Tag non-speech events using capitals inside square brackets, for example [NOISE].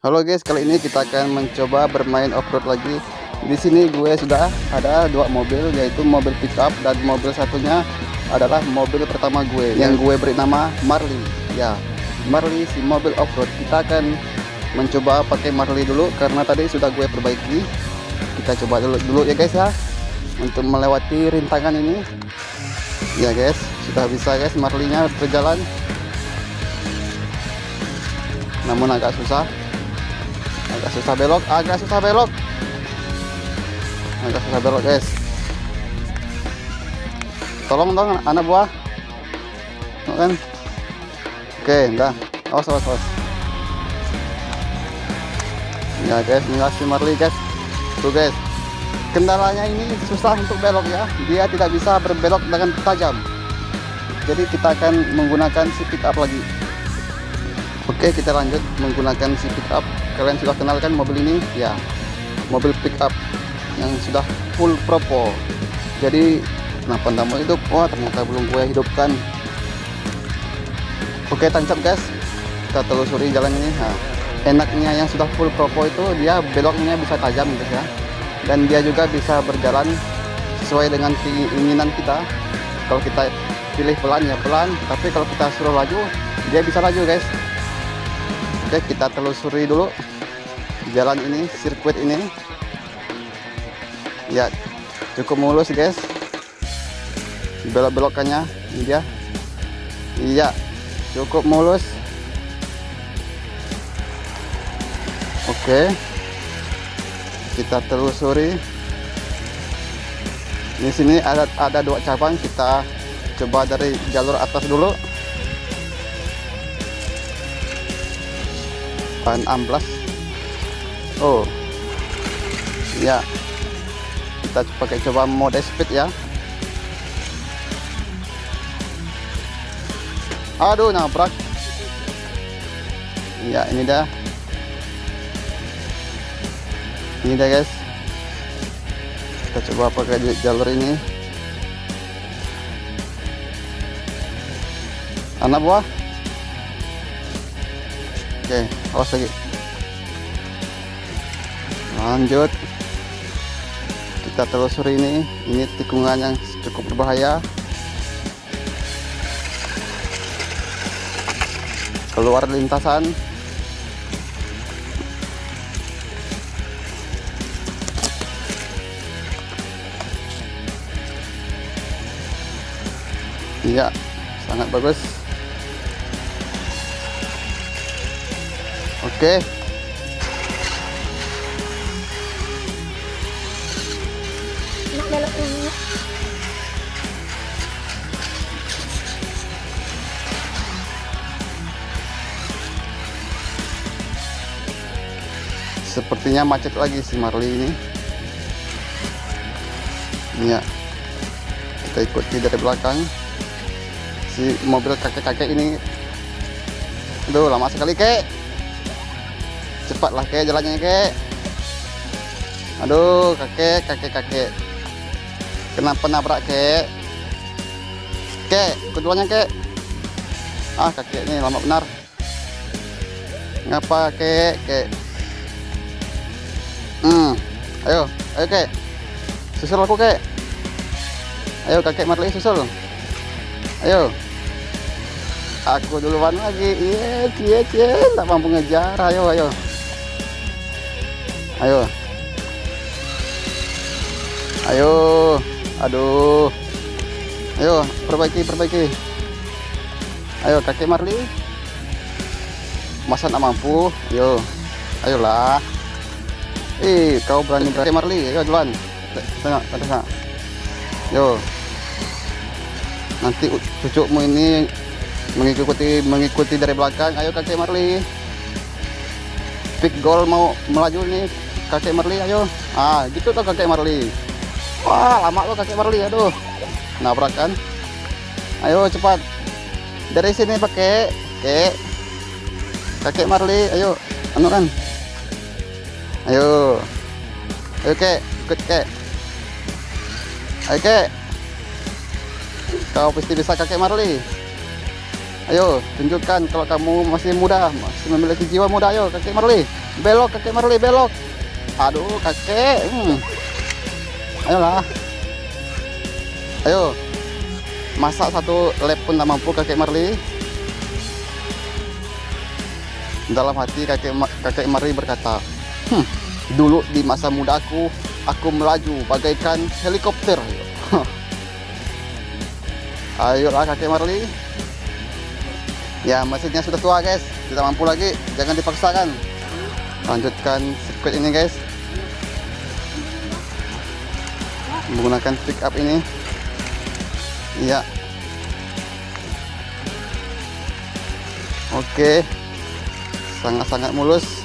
Halo guys, kali ini kita akan mencoba bermain off-road lagi. Di sini gue sudah ada dua mobil, yaitu mobil pickup dan mobil satunya adalah mobil pertama gue yang gue beri nama Marley. Ya, Marley si mobil off-road. Kita akan mencoba pakai Marley dulu karena tadi sudah gue perbaiki. Kita coba dulu dulu ya guys ya untuk melewati rintangan ini. Ya guys, sudah bisa guys Marley-nya berjalan. Namun agak susah agak susah belok agak susah belok. Agak susah belok guys. Tolong dong anak buah. Kan. Oke udah awas awas awas. Ya guys ini si Marley guys. Tuh guys. Kendalanya ini susah untuk belok ya. Dia tidak bisa berbelok dengan tajam. Jadi kita akan menggunakan pick up lagi. Oke kita lanjut menggunakan si pickup kalian sudah kenal kan mobil ini? Ya mobil pickup yang sudah full propo. Jadi kenapa tidak mau hidup? Wah ternyata belum gue hidupkan. Oke tancap guys. Kita telusuri jalan ini. Nah, enaknya yang sudah full propo itu dia beloknya bisa tajam guys ya. Dan dia juga bisa berjalan sesuai dengan keinginan kita. Kalau kita pilih pelan ya pelan. Tapi kalau kita suruh laju dia bisa laju guys Oke kita telusuri dulu jalan ini sirkuit ini. Ya cukup mulus guys. Belok-belokannya ini dia. Iya cukup mulus. Oke kita telusuri. Di sini ada ada dua cabang kita coba dari jalur atas dulu bahan amplas oh. Ya. Kita pakai coba mode speed ya. Aduh nabrak. Ya ini dah. Ini dah guys. Kita coba pakai jalur ini. Anak buah Oke, awas lagi. Lanjut. Kita telusuri ini. Ini tikungan yang cukup berbahaya. Keluar lintasan. Iya, sangat bagus. Oke. Sepertinya macet lagi si Marley ini. Ya. Kita ikuti dari belakang. Si mobil kakek-kakek ini. Aduh, lama sekali, Kek cepatlah kek jalannya kek. Aduh kakek kakek kakek. Kenapa nabrak kek. Kek keduanya kek. Ah kakek ini lama benar. Ngapa kek kek? Hmm ayo ayo kek. Susul aku kek. Ayo kakek Marley susul. Ayo. Aku duluan lagi. Iya cie cie tak mampu ngejar. Ayo ayo ayo. Ayo. Aduh. Ayo perbaiki perbaiki. Ayo kakek Marli masa tak mampu? Ayo. Ayolah. Eh kau berani kakek Marli ayo jalan tengok tengok yo. Nanti cucukmu ini mengikuti mengikuti dari belakang. Ayo kakek Marli pick goal mau melaju nih kakek Marli ayo. Ah gitu tuh kakek Marli wah lama lo kakek Marli aduh. Nabrak kan? Ayo cepat. Dari sini pakai kek kakek Marli ayo. Anu kan? Ayo. Ayo kek ikut kek ayo kek kau pasti bisa kakek Marli ayo tunjukkan kalau kamu masih muda masih memiliki jiwa muda. Ayo kakek Marli belok kakek Marley belok aduh kakek hmm. ayolah. Ayo. Masak satu lap pun tak mampu kakek Marley. Dalam hati kakek kakek Marley berkata hmm, dulu di masa mudaku aku melaju bagaikan helikopter. [LAUGHS] Ayolah kakek Marley. Ya mesinnya sudah tua guys. Tidak mampu lagi. Jangan dipaksakan. Lanjutkan sirkuit ini guys menggunakan pick up ini. Iya. Oke. Sangat-sangat mulus